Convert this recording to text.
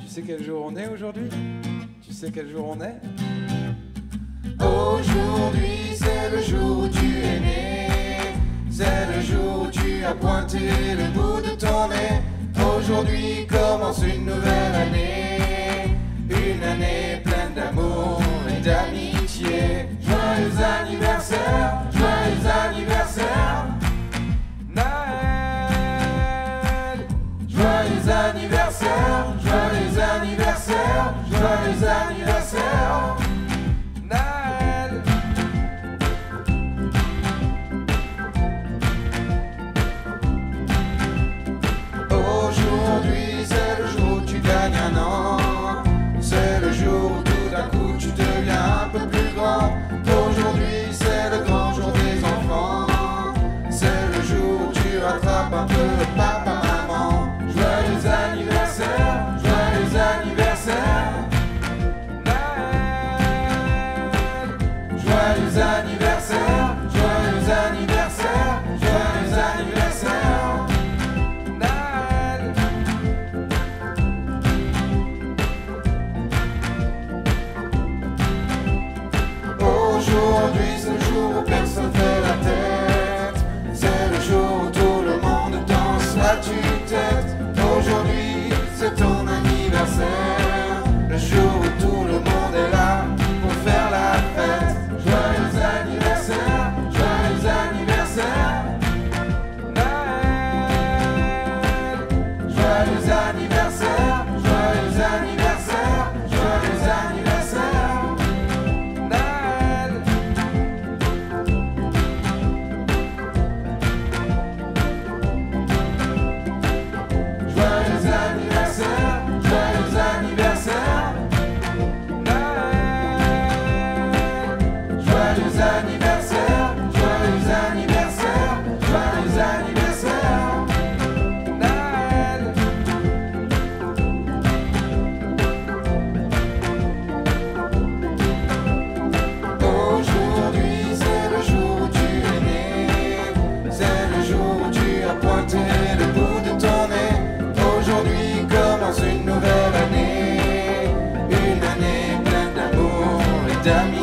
Tu sais quel jour on est aujourd'hui? Tu sais quel jour on est? Aujourd'hui c'est le jour où tu es né. C'est le jour où tu as pointé le bout de ton nez. Aujourd'hui commence une nouvelle année. Une année pleine d'amour et d'amitié. Joyeux anniversaire, Aujourd'hui c'est le jour où personne fait la tête C'est le jour où tout le monde danse la tue-tête. Aujourd'hui c'est ton anniversaire Le jour où tout le monde est là pour faire la fête. Joyeux anniversaire, joyeux anniversaire. Joyeux anniversaire à pointer le bout de ton nez. Aujourd'hui commence une nouvelle année, une année pleine d'amour et d'amis.